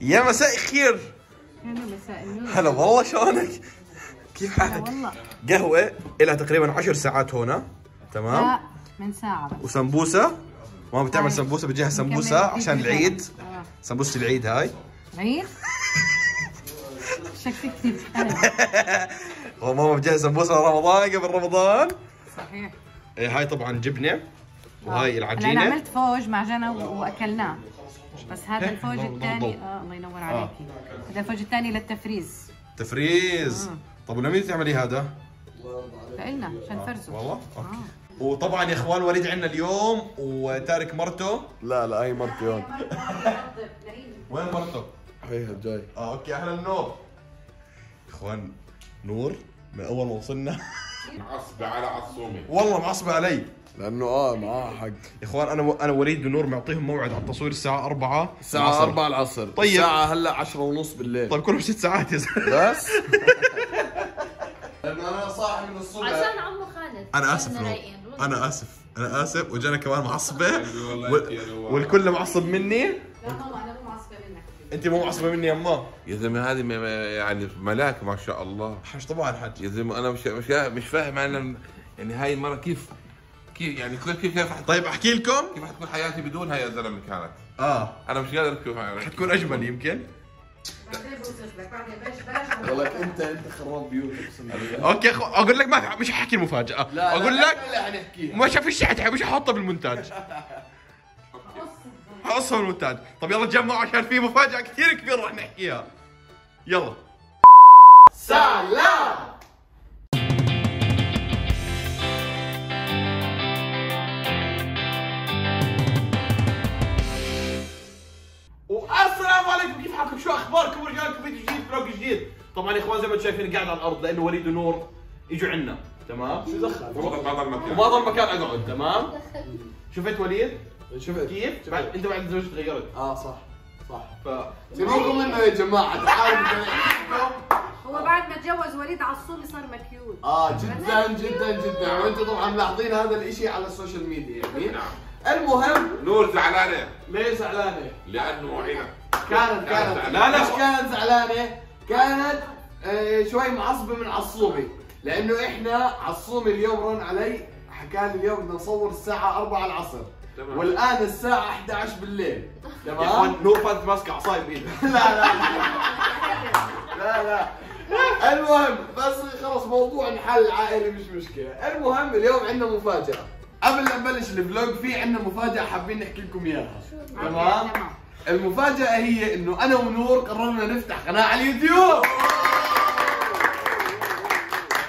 يا مساء الخير. هلا مساء النور. هلا والله شلونك؟ كيف حالك؟ والله. قهوة لها تقريبا عشر ساعات هنا. تمام؟ لا من ساعة بس. وسمبوسة. ماما بتعمل هاي. سمبوسة بتجهز سمبوسة عشان العيد. آه. سمبوسة العيد هاي. العيد شكلك ماما بتجهز سمبوسة لرمضان قبل رمضان. صحيح. إيه هاي طبعا جبنة. وهاي هلا أنا العجينة. عملت فوج مع جنى و- وأكلنا. بس هذا الفوج الثاني. آه الله ينور عليكي هذا الفوج الثاني للتفريز. تفريز. آه. طب ولمين تعملي هذا؟ لنا عشان فرزه. والله؟ أوكي. آه. وطبعا يا إخوان وليد عندنا اليوم وتارك مرته. لا لا هي مرتي هون. وين مرته؟ هيها جاي. آه أوكي أهلا نور إخوان نور من أول ما وصلنا. معصبة على عصومي والله معصبه علي. لأنه آه معاه حق. يا إخوان أنا أنا وليد ونور معطيهم موعد على التصوير الساعة 4 الساعة 4 العصر. طيب. الساعة هلأ 10 ونص بالليل. طيب كلهم ست ساعات يا زلمة. بس. لأنه أنا صاحي من الصبح. عشان عمو خالد. أنا آسف نور. أنا آسف. أنا آسف وجانا كمان معصبة. نور. والكل معصب مني. لا ماما أنا مو معصبة منك. أنت مو معصبة مني يا اما يا زلمة هذه يعني ملاك ما شاء الله. حاج طبعا حاج. يا زلمة أنا مش مش مش فاهم أنا يعني هاي المرة كيف كيف يعني كيف كيف كيف حت- طيب أحكي لكم. كيف حتكون حياتي بدونها يا زلمه كانت؟ آه. أنا مش قادر كيف يعني. حتكون أجمل يمكن. والله انت أنت خراب بيوت اقسم بالله أوكي أخو... أقول لك ما في... مش ححكي المفاجأة. أقول لك لا حنحكيها مش شيء مش ححطها بالمونتاج. حقصها بالمونتاج طب يلا تجمعوا عشان في مفاجأة كثير كبيرة راح نحكيها. يلا. سلام! طبعا يا إخوان زي ما أنتم شايفين قاعد على الأرض لأنه وليد ونور اجوا عنا. تمام؟ شو دخل؟ وضع بعض المكان وما ضل مكان أقعد. تمام؟ شفت وليد؟ شفت. كيف؟ بعد أنت بعد الزواج تغيرت. آه صح. صح. ف سيبوكم منه يا نحكيكم. هو بعد ما تجوز وليد عصومي صار مكيول. آه جدا جدا جدا. وأنتم طبعا ملاحظين هذا الإشي على السوشيال ميديا يعني. المهم نور زعلانة. ليه زعلانة؟ لأنه هنا. كانت كانت. لا، لا. مش كانت زعلانة. كانت آه، شوي معصبة من عصومي. لأنه إحنا عصومي اليوم رن علي حكى لي اليوم بدنا نصور الساعة 4 العصر. تمام. والآن الساعة 11 بالليل. يا إخوان تمام نور فاتت ماسكه عصاي بايده لا لا. لا لا. المهم بس خلص موضوع انحل عائلي مش مشكلة. المهم اليوم عندنا مفاجأة. قبل لا نبلش الفلوج في عندنا مفاجأة حابين نحكي لكم إياها. تمام. المفاجأة هي إنه أنا ونور قررنا نفتح قناة على اليوتيوب.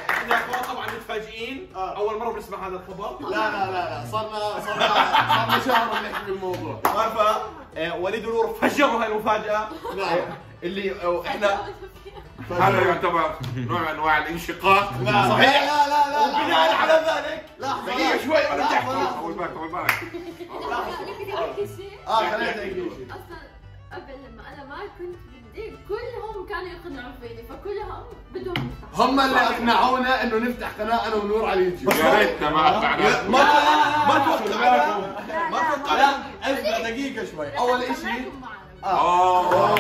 إحنا يا أخوان طبعا متفاجئين آه. أول مرة بنسمع هذا الخبر. لا لا لا لا. صرنا صرنا صرنا شهر نحكي بالموضوع. عارفة آه، وليد ونور فجروا هاي المفاجاه نعم اللي آه، إحنا هذا يعتبر نوع من أنواع الانشقاق. لا صحيح لا لا لا لا. بناء على ذلك. دقيقة شوي أنا بدي أحكي. لحظة. طول بالك طول بالك بدي احكي شيء آه احكي شيء أصلا قبل لما أنا ما كنت بدي كلهم كانوا يقنعوا فيني فكلهم بدهم يفتحوا هم اللي اقنعونا انه نفتح قناة أنا ونور على اليوتيوب يا ريتنا ما أقنعنا ما ما توقعنا ما لا توقعنا اسمع دقيقة شوي اول معنا أوه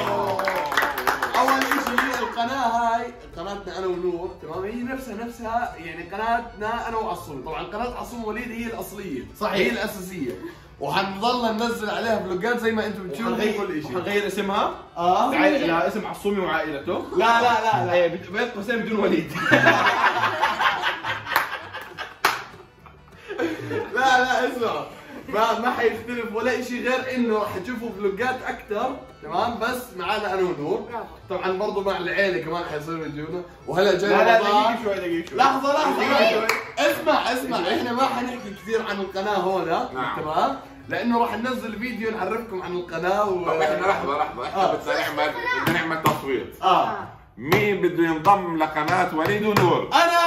اول اشي القناه هاي قناتنا أنا ونور تمام؟ هي نفسها نفسها يعني قناتنا أنا وعصوم طبعا قناة عصوم وليد هي الأصلية صحيح. هي الأساسية. وحنضل ننزل عليها فلوجات زي ما أنتم بتشوفوا كل شيء حنغير اسمها؟ آه. لا اسم عصومي وعائلته. لا لا لا لا. إيه، بين قوسين بدون وليد. لا لا اسمع. ما ما حيختلف ولا شيء غير إنه حتشوفوا فلوجات أكثر تمام بس معانا أنا ونور طبعا برضو مع العيلة كمان حيصيروا يجونا وهلا جاي لا لا. دقيقه شوي دقيقه شوي لحظة لحظة دقيقة لحظة. اسمع اسمع إحنا ما حنحكي كثير عن القناة هنا نعم. تمام؟ لأنه راح ننزل فيديو نعرفكم عن القناة و طب إحنا لحظة لحظة إحنا آه. بدنا نعمل بدنا نعمل تصويت آه مين بده ينضم لقناة وليد ونور؟ أنا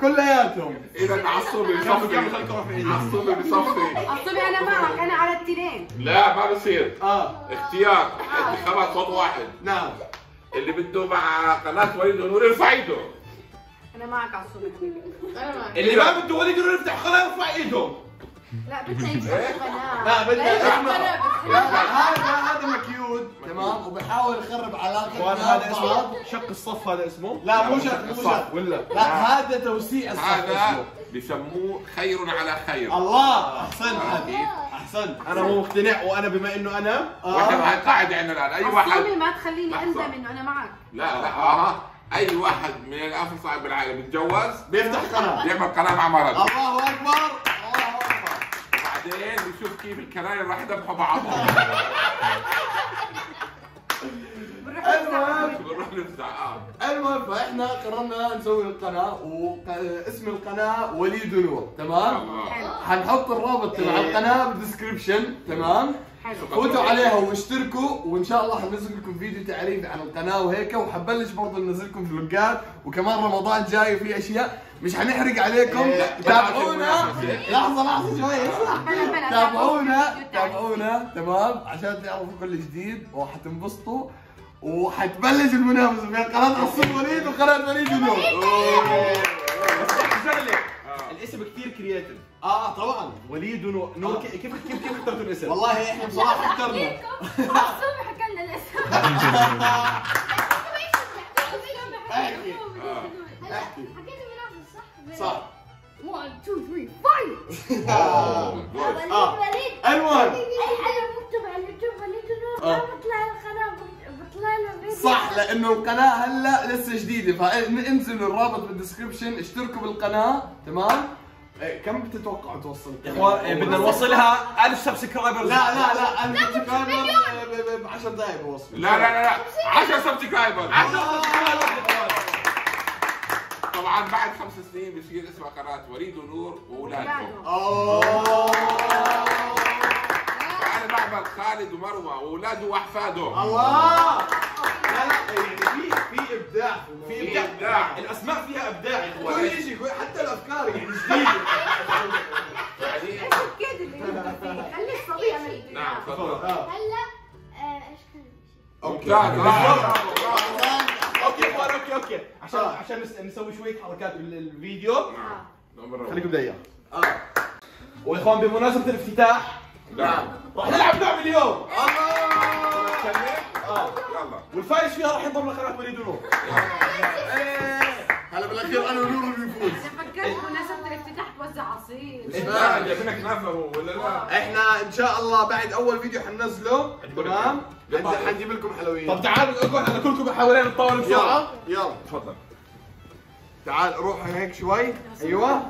كلياتهم. إذا عصوبي بصفي. عصوبي بصفي. عصومي أنا معك أنا على التنين. لا ما بصير. آه. اختيار. انتخابات صوت واحد. نعم. اللي بده مع قناة وليد ونور يرفع ايده أنا معك حبيبي أنا معك. اللي ما بده وليد ونور يفتح قناه يرفع ايده لا بدنا قناه لا، بدنا- هذا هذا مكيود تمام؟ وبيحاول يخرب علاقتنا اخوان هذا. اسمه شق الصف هذا اسمه؟ لا مو شق مو شق. ولا؟ لا هذا توسيع الصف هذا اسمه. بيسموه خير على خير. الله أحسنت. حبيبي أحسنت. أنا مو مقتنع وأنا بما إنه انا وإحنا آه. هاي قاعدة عندنا الآن. أي واحد ما تخليني. أندم إنه أنا معك. لا لا آه. أي واحد من الافصح بالعائله بيتجوز بيفتح قناة. بيعمل قناة مع مرض. الله أكبر. وبعدين بيشوف كيف الكناين راح يذبحوا بعضهم المهم. المهم فإحنا قررنا نسوي القناة واسم القناة وليد نور تمام؟ حنحط الرابط تبع القناة بالدسكربشن تمام؟ فوتوا عليها واشتركوا وإن شاء الله حننزل لكم فيديو تعريف عن القناة وهيك وحبلش برضه ننزل لكم فلوجات وكمان رمضان جاي وفي أشياء مش حنحرق عليكم. إيه، تابعونا. لحظة لحظة شوي اسمع تابعونا. تابعونا تمام؟ عشان تعرفوا كل جديد وحتنبسطوا. وحتبلش المنافسة بين قناه عصام وليد وقناة وليد ونور بس شغله الاسم كثير كرياتيف آه طبعا. وليد ونور نور كيف كيف كيف كيف اخترتوا الاسم؟ والله إحنا بصراحة اخترنا عصام حكى لنا الاسم. صح؟ صح one two three fight أوه، good. آه. وليد. المهم أي حدا مكتوب على اليوتيوب وليد آه. نور ما بطلع صح لأنه القناة هلأ لسه جديدة. فانزلوا الرابط بال description اشتركوا بالقناة تمام؟ إيه، كم بتتوقعوا توصل؟ يا اخوان إيه، بدنا نوصلها 1000 subscriber لا لا لا أنا subscriber ب 10 دقائق بوصل. لا لا لا لا 10 subscriber طبعا بعد خمس سنين بصير اسمها قناة وليد ونور واولادهم أوه. أنا بعمل خالد ومروة واولاده وأحفادهم. الله. في في ابداع في ابداع إبداع. الاسماء فيها ابداع كل شيء حتى الافكار يعني جديده الكيد اللي انت فيه خلي الصبي يعمل نعم تفضل هلا إيش كان okay okay okay okay عشان عشان نس- نسوي شوية حركات بالفيديو برافو. خليكم دقيقة آه. وإخوان بمناسبة الافتتاح نعم. راح نلعب لعبه اليوم. آه يلا. والفايز فيها راح ينضم لقناة وليد ونور هلا بالأخير أنا ونور اللي بيفوز أنا فكرت بمناسبة الافتتاح توزع عصير. جايبينك نفر ولا لا؟ إحنا إن شاء الله بعد أول فيديو حننزله. تمام؟ حنجيب لكم طب حلويات تعالوا اقعد على كلكم حوالين الطاولة بسرعة. يلا يلا. تفضل. تعال روح هيك شوي. أيوه.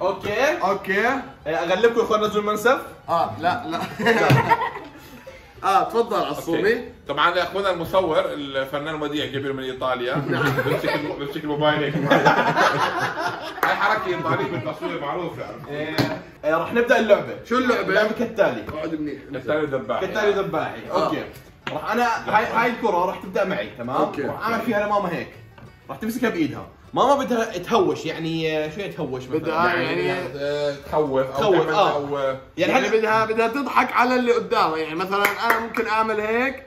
okay. okay. إيه، أغلبكم يا إخوان نزلوا المنسف آه لا لا. آه تفضل عصومي. طبعا اخونا المصور الفنان وديع جايبينه من إيطاليا. بمسك بمسك الموبايل هيك هاي حركة إيطالية بالتصوير معروفة إيه، إيه، راح نبدأ اللعبة. شو اللعبة؟ اللعبة كالتالي. أقعد منيح. الثاني دباح كالتالي ذباحي آه. أوكي. راح أنا هاي هاي الكرة راح تبدأ معي تمام؟ أوكي. راح أعمل فيها لماما هيك. راح تمسكها بإيدها. ماما بدها تهوش يعني آه، شو يعني تهوش مثلا؟ بدها يعني آه، تخوف أو تخوف، آه. أو يعني يعني بدها بدها تضحك على اللي قدامها. يعني مثلا أنا ممكن أعمل هيك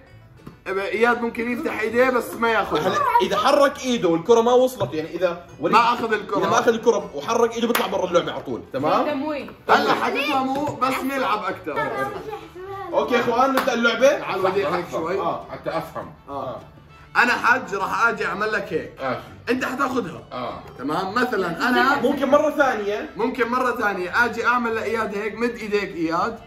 إياد ممكن يفتح إيديه بس ما ياخذها هلا إذا حرك إيده والكرة ما وصلت يعني إذا ما أخذ الكرة. إذا ما أخذ الكرة وحرك إيده بيطلع برا اللعبة على طول تمام؟ هلا حتفهموا بس نلعب أكثر أوكي يا إخوان نبدأ اللعبة؟ تعال وديع هيك شوي. آه. حتى أفهم. آه. أنا حج راح أجي اعمل لك هيك. ماشي انت حتاخذها. آه. تمام؟ مثلا أنا ممكن مرة ثانية. ممكن مرة ثانية. أجي اعمل لاياد هيك مد ايديك اياد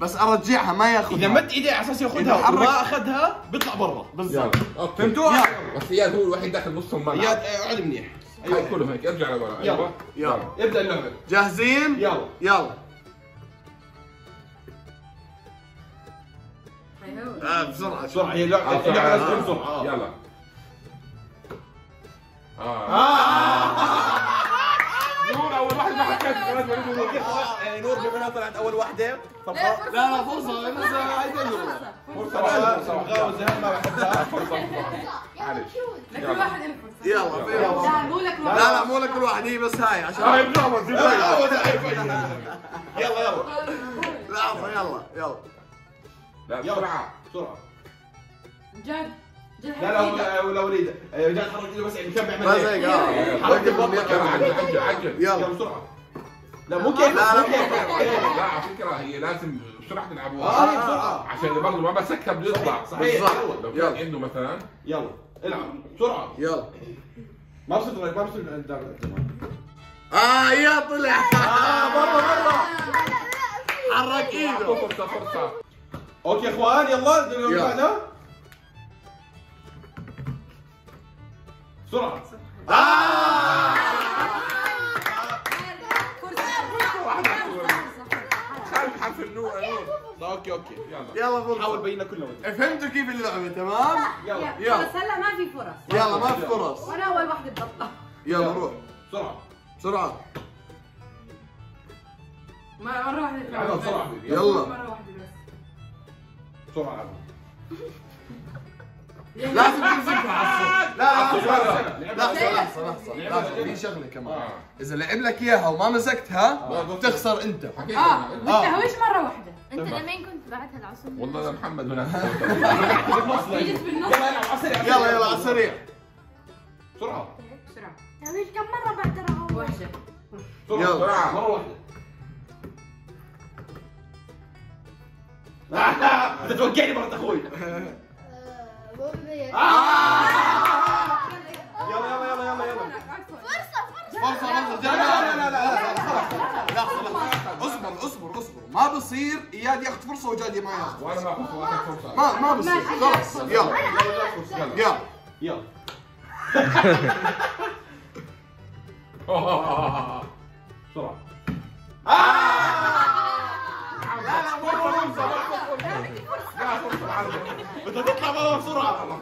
بس ارجعها ما ياخذها. إذا مد ايديه على أساس ياخذها وما أخذها بيطلع برا. بالضبط. أوكي. فهمتوا؟ بس إياد هو الوحيد داخل نص الملعب إياد آه، اقعد منيح. هاي كلهم هيك. ارجع لورا. يلا. أيوه. يلا. ابدأ اللعبة. جاهزين؟ يلا. يلا. آه بسرعة بسرعة. هي آه، اللعبه لازم آه. تكون بسرعة. آه. يلا. آه. نور أول واحد ما حكيت. آه، نور بما انها طلعت أول واحدة. لا لا لا فرصة فرصة. واحدة، فرصة واحدة. مغاوزه ما بحبها فرصة واحدة. معلش. لكل واحد له فرصة. يلا يلا. لا مو لك لا لا مو لك كل واحد هي بس هاي عشان هاي بنعمل في يلا يلا. لحظه يلا. يلا. لا بسرعة بسرعة. جد جد لا لا ولا ولا وليد. آه، رجال حرك ايده بس يعني كان بيعمل آه وقف بطنك. يلا. يلا. عجل عجل يلا. بسرعة. لا مو كيف لا، لا، مو كيف لا على فكرة هي لازم بسرعة تلعبوها. آه هي بسرعة. عشان برضه ما بسكر بيطلع. صحيح بالضبط. لو. كان عنده مثلا. يلا. العب بسرعة. يلا. ما بصير ما بصير تمام آه يا طلع. آه مره مره حرك ايده فرصة فرصة. أوكي يا إخوان يلا اللي يلا. بعده بسرعة نور أوكي أوكي يلا. يلا حاول بينا كلنا. فهمتوا كيف اللعبة تمام؟ يلا. يلا. بس هلا ما في فرص. يلا ما في فرص. وأنا أول واحدة بطلع. يلا روح. بسرعة بسرعة يلا مره واحدة بس بسرعة لازم تمسكها على الصوت لا لا لحظة لحظة لحظة في شغلة كمان آه. إذا لعب لك إياها وما مسكتها بتخسر أنت حكيت آه. بالتهويش مره واحدة انت لمين كنت بعدها العصر والله محمد. يجلس بالنص. يلا العب على السريع يلا على السريع بسرعة بسرعة تعمل كم مرة بعد بسرعة يلا. مره واحدة انت توقعني مرة أخوي مو بذيك يلا يلا يلا يلا يلا فرصة فرصة لا لا لا لا لا لحظة اصبر اصبر اصبر ما بصير اياد ياخذ فرصة وجادي ما ياخذ وأنا ما اخذ ما ما بصير خلاص يلا يلا يلا يلا بسرعة بدها تطلع بابا بسرعة.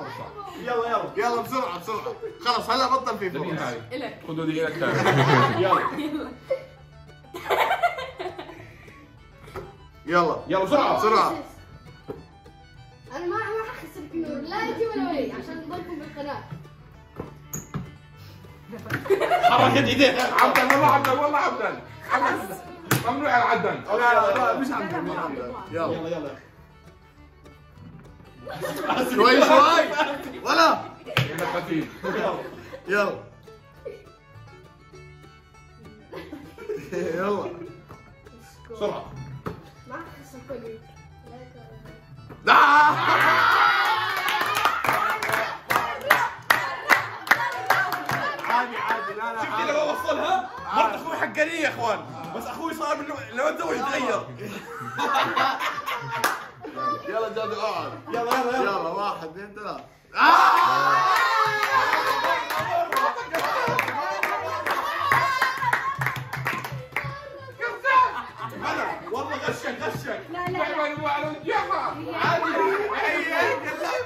يلا يلا. يلا بسرعة بسرعة. خلاص هلا بطل في فرص هاي. إلك. خذوا دي لك. يلا. يلا. يلا بسرعة. بسرعة. أنا ما ما حخسرك نور لا انت ولا ولي عشان نضلكم بالقناة. حركت ايديها عبدن والله عبدن والله عبدن عبدن ممنوع العدن لا لا لا مش يلا. يلا يلا. شوي شوي. ولا. يلا. يلا. كل عادي عادي. لا لا شفت. لما وصلها؟ مرت أخوي حقانية يا إخوان. بس أخوي صار منه لما الزوج تغير يلا جاد اقعد يلا يلا يلا. يلا واحد اثنين ثلاث هلا والله غشك غشك لا لا وجهها عادي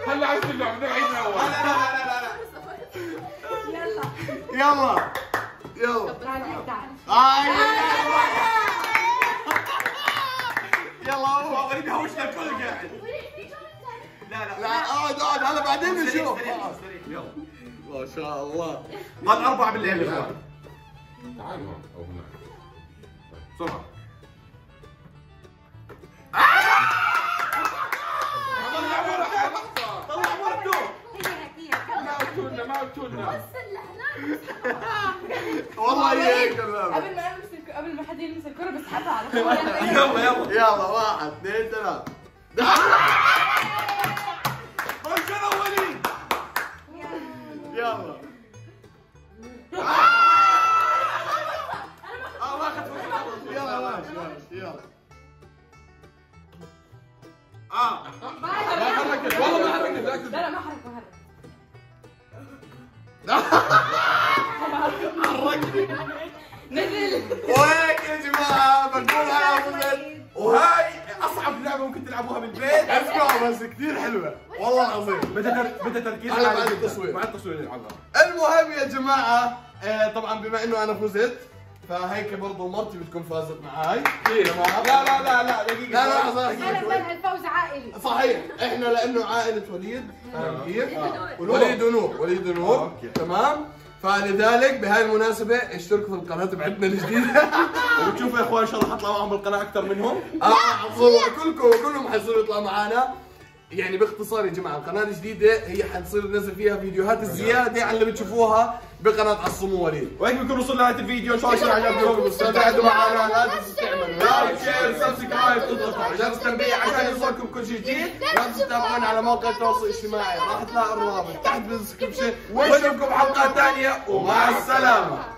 هلا عرفت اللعبه بدنا نعيد من اول لا لا لا لا لا يلا. يلا يلا تعال تعال آه، يلا هو هو غريب يهوشنا الكل قاعد لا لا. لا اقعد اقعد هلا بعدين نشوف. يلا. ما شاء الله. قال أربعة بالليل. يا اخوان تعالوا هون أو هناك. ما قلتولنا ما قلتولنا والله. قبل ما الك- قبل ما حد يلمس الكرة بسحبها على طول. يلا يلا. يلا واحد اثنين ثلاث رجل اولي يلا. آه ما أخذت فرصة. يلا ماشي ماشي يلا. آه. ما ما حركت والله ما حركت لا لا. ما حرك ما حرك نزل وهيك يا جماعة بقولها فزت وهاي أصعب لعبة ممكن تلعبوها بالبيت. اسمعوا بس كثير حلوة. والله العظيم. بدها بدها تركيز على عالي بعد جداً. التصوير. مع التصوير نلعبها المهم يا جماعة آه، طبعا بما إنه أنا فزت فهيك برضو مرتي بتكون فازت معاي. تمام؟ لا لا لا لا دقيقة لا لا لحظة الفوز عائلي. صحيح. إحنا لأنه عائلة وليد؟ آه. وليد ونور. وليد ونور. تمام؟ فلذلك بهاي المناسبة اشتركوا في القناة تبعتنا الجديدة. وبتشوفوا يا اخوان إن شاء الله حطلع معهم بالقناة أكثر منهم. آه كلكم كلهم حيصيروا يطلعوا معنا يعني باختصار يا جماعة القناة الجديدة هي حنصير ننزل فيها فيديوهات الزياده عن اللي بتشوفوها بقناة عصمو وليد وهيك بنكون وصلنا لنهايه الفيديو. إن شاء الله يكون عجبكم استمتعتوا معنا. لا تنسوا تعملوا لايك شير سبسكرايب تضغطوا على جرس التنبيه عشان يوصلكم كل شيء جديد لا تنسوا تتابعونا على مواقع التواصل الاجتماعي. راح تلاقوا الرابط تحت بال description ونشوفكم حلقة ثانية. ومع السلامة.